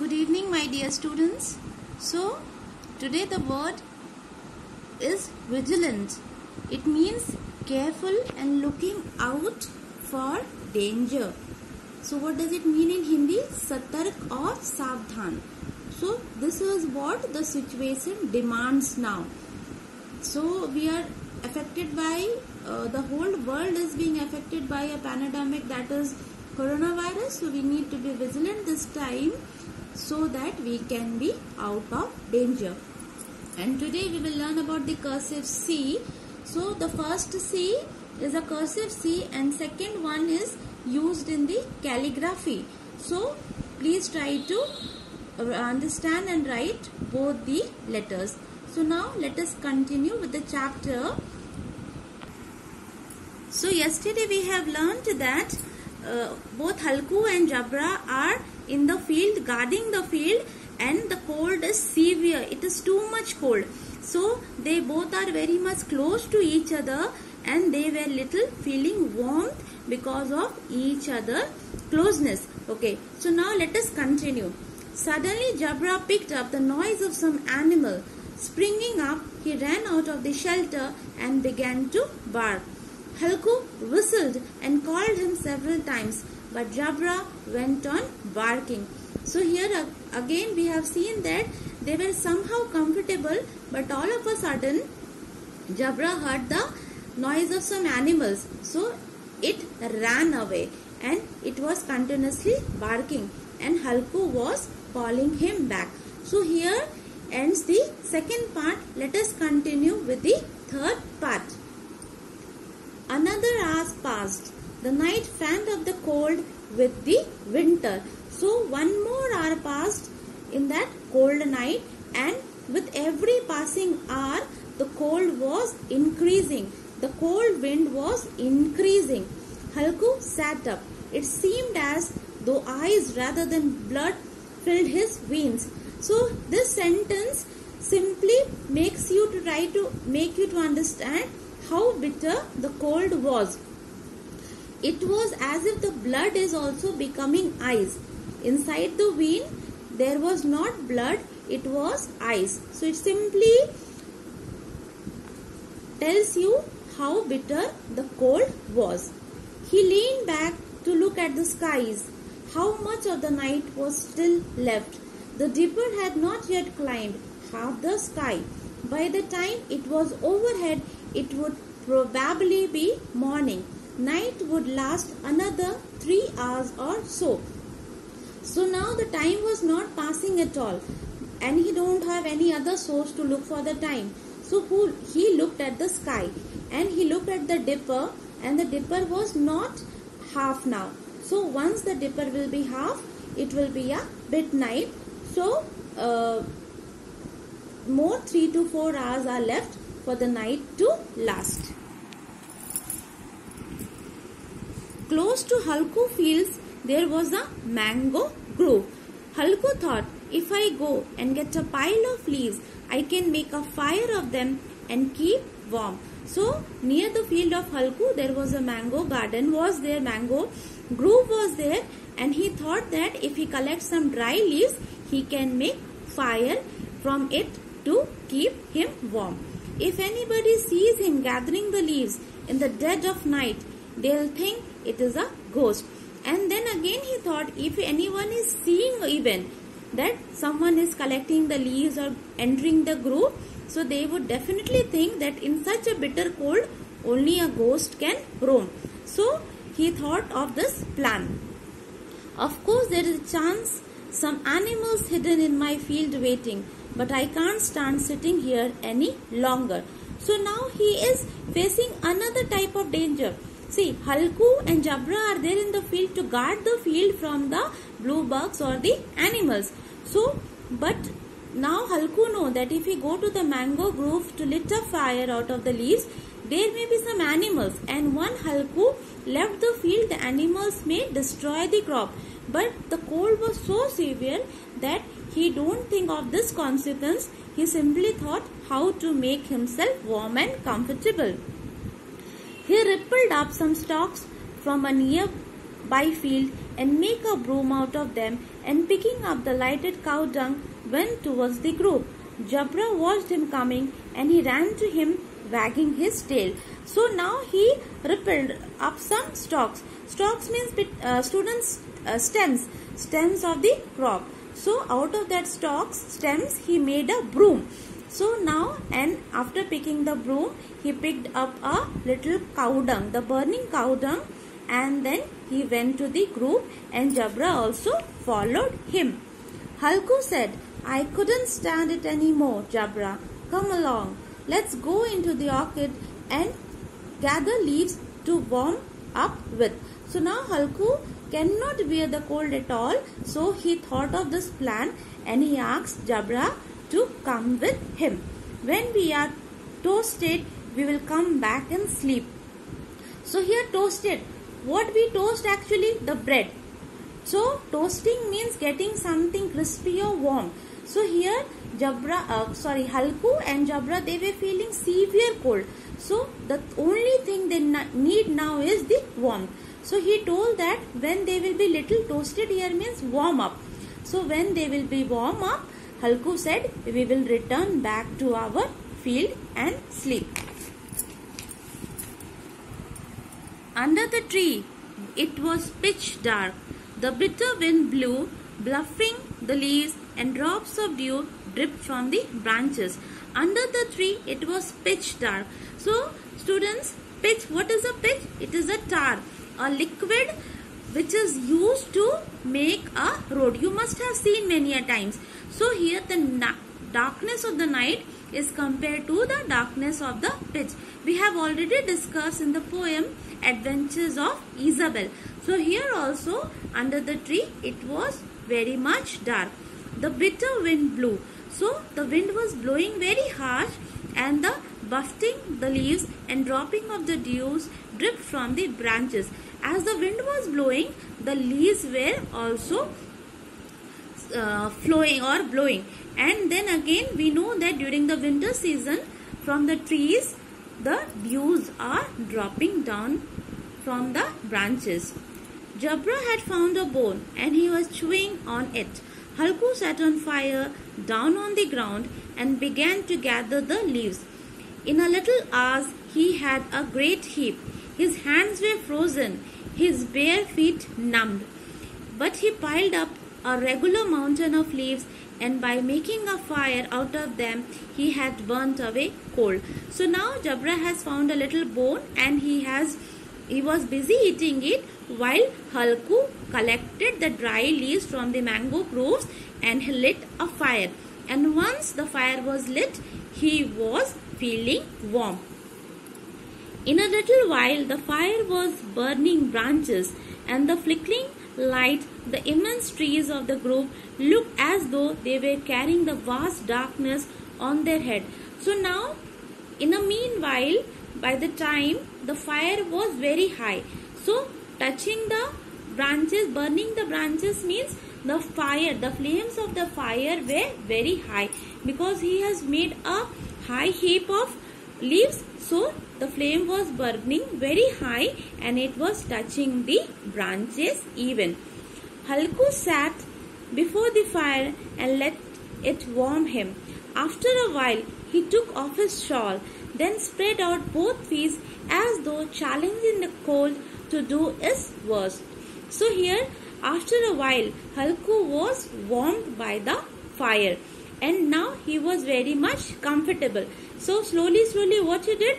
Good evening, my dear students. So, today the word is vigilant. It means careful and looking out for danger. So, what does it mean in Hindi? Satark or Savdhan. So, this is what the situation demands now. So, we are affected by uh, the whole world is being affected by a pandemic that is coronavirus. So, we need to be vigilant this time so that we can be out of danger. And today we will learn about the cursive C. So the first C is a cursive C and second one is used in the calligraphy. So please try to understand and write both the letters. So now let us continue with the chapter. So yesterday we have learned that uh, both Halku and Jabra are in the field guarding the field and the cold is severe. It is too much cold. So they both are very much close to each other and they were little feeling warmth because of each other closeness. Okay so now let us continue. Suddenly jabra picked up the noise of some animal. Springing up he ran out of the shelter and began to bark. Halku whistled and called him several times but Jabra went on barking. So here again we have seen that they were somehow comfortable but all of a sudden Jabra heard the noise of some animals. So it ran away and it was continuously barking and Halku was calling him back. So here ends the second part. Let us continue with the third part. Another hour passed the night fanned off the cold with the winter. So one more hour passed in that cold night and with every passing hour the cold was increasing. The cold wind was increasing. Halku sat up. It seemed as though eyes rather than blood filled his veins. So this sentence simply makes you to try to make you to understand how bitter the cold was. It was as if the blood is also becoming ice. Inside the vein, there was not blood, it was ice. So it simply tells you how bitter the cold was. He leaned back to look at the skies. How much of the night was still left? The dipper had not yet climbed half the sky. By the time it was overhead, it would probably be morning night would last another 3 hours or so. So now the time was not passing at all and he don't have any other source to look for the time. So who, he looked at the sky and he looked at the dipper and the dipper was not half now. So once the dipper will be half, it will be a bit night. So uh, more 3 to 4 hours are left for the night to last. Close to Halku fields, there was a mango grove. Halku thought, if I go and get a pile of leaves, I can make a fire of them and keep warm. So, near the field of Halku, there was a mango garden, was there mango grove was there and he thought that if he collects some dry leaves, he can make fire from it to keep him warm. If anybody sees him gathering the leaves in the dead of night, they'll think it is a ghost. And then again he thought if anyone is seeing even that someone is collecting the leaves or entering the grove so they would definitely think that in such a bitter cold only a ghost can roam. So he thought of this plan. Of course there is a chance some animals hidden in my field waiting but i can't stand sitting here any longer. So now he is facing another type of danger See, Halku and Jabra are there in the field to guard the field from the blue bugs or the animals. So, but now Halku know that if he go to the mango grove to lit a fire out of the leaves, there may be some animals and one Halku left the field, the animals may destroy the crop. But the cold was so severe that he don't think of this consequence. He simply thought how to make himself warm and comfortable. He rippled up some stalks from a nearby field and made a broom out of them and picking up the lighted cow dung went towards the group. Jabra watched him coming and he ran to him wagging his tail. So now he rippled up some stalks. Stalks means uh, students uh, stems, stems of the crop. So out of that stalks, stems, he made a broom. So now and after picking the broom, he picked up a little cow dung, the burning cow dung and then he went to the group and Jabra also followed him. Halku said, I couldn't stand it anymore, Jabra. Come along. Let's go into the orchid and gather leaves to warm up with. So now Halku cannot bear the cold at all. So he thought of this plan and he asked Jabra to come with him. When we are toasted, we will come back and sleep. So here toasted. What we toast actually? The bread. So toasting means getting something crispy or warm. So here Jabra, uh, sorry, Halku and Jabra, they were feeling severe cold. So the only thing they need now is the warmth. So he told that when they will be little toasted here means warm up. So when they will be warm up, Halku said we will return back to our field and sleep. Under the tree, it was pitch dark. The bitter wind blew, bluffing the leaves and drops of dew dripped from the branches. Under the tree, it was pitch dark. So, students, pitch, what is a pitch? It is a tar a liquid which is used to make a road. You must have seen many a times. So here the darkness of the night is compared to the darkness of the pitch. We have already discussed in the poem Adventures of Isabel. So here also under the tree it was very much dark. The bitter wind blew. So the wind was blowing very harsh and the buffeting the leaves and dropping of the dews dripped from the branches. As the wind was blowing, the leaves were also uh, flowing or blowing. And then again, we know that during the winter season, from the trees, the dews are dropping down from the branches. Jabra had found a bone and he was chewing on it. Halku sat on fire down on the ground and began to gather the leaves. In a little hours, he had a great heap. His hands were frozen, his bare feet numbed. But he piled up a regular mountain of leaves and by making a fire out of them, he had burnt away cold. So now Jabra has found a little bone and he has he was busy eating it while Halku collected the dry leaves from the mango groves and he lit a fire. And once the fire was lit, he was feeling warm. In a little while, the fire was burning branches and the flickering light, the immense trees of the grove looked as though they were carrying the vast darkness on their head. So now, in a meanwhile, by the time the fire was very high, so touching the branches, burning the branches means the fire, the flames of the fire were very high because he has made a high heap of leaves. So the flame was burning very high and it was touching the branches even. Halku sat before the fire and let it warm him. After a while, he took off his shawl, then spread out both feet as though challenging the cold to do his worst. So here, after a while, Halku was warmed by the fire and now he was very much comfortable. So slowly, slowly what he did?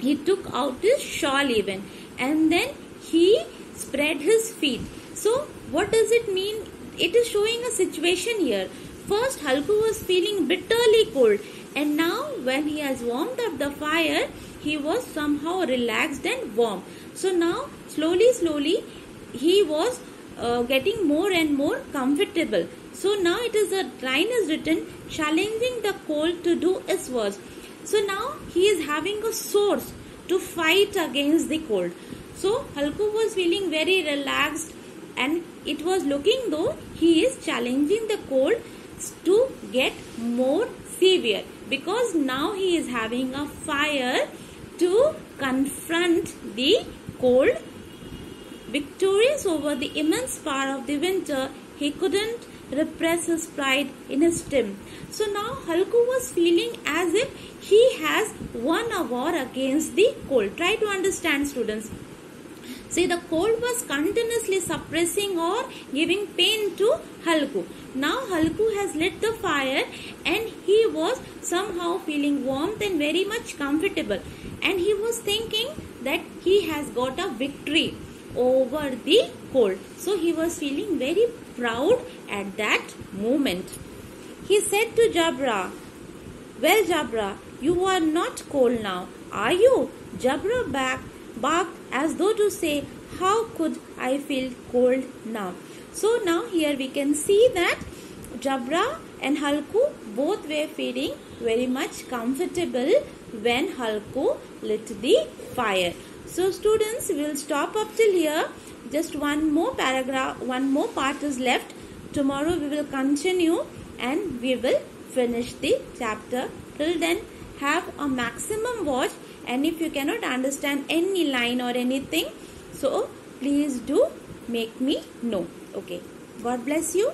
He took out his shawl even and then he spread his feet. So what does it mean? It is showing a situation here. First Halku was feeling bitterly cold and now when he has warmed up the fire, he was somehow relaxed and warm. So now slowly, slowly he was uh, getting more and more comfortable. So now it is a line is written challenging the cold to do its worst. So now he is having a source to fight against the cold. So Halku was feeling very relaxed and it was looking though he is challenging the cold to get more severe because now he is having a fire to confront the cold. Victorious over the immense power of the winter, He couldn't repress his pride in his stem. So now Halku was feeling as if he has won a war against the cold. Try to understand students. See the cold was continuously suppressing or giving pain to Halku. Now Halku has lit the fire and he was somehow feeling warmth and very much comfortable. And he was thinking that he has got a victory over the cold. So he was feeling very proud at that moment. He said to Jabra, Well, Jabra, you are not cold now, are you? Jabra back, barked as though to say, How could I feel cold now? So now here we can see that Jabra and Halku both were feeling very much comfortable when Halku lit the fire. So students, we will stop up till here. Just one more paragraph, one more part is left. Tomorrow we will continue and we will finish the chapter. Till then, have a maximum watch and if you cannot understand any line or anything, so please do make me know. Okay. God bless you.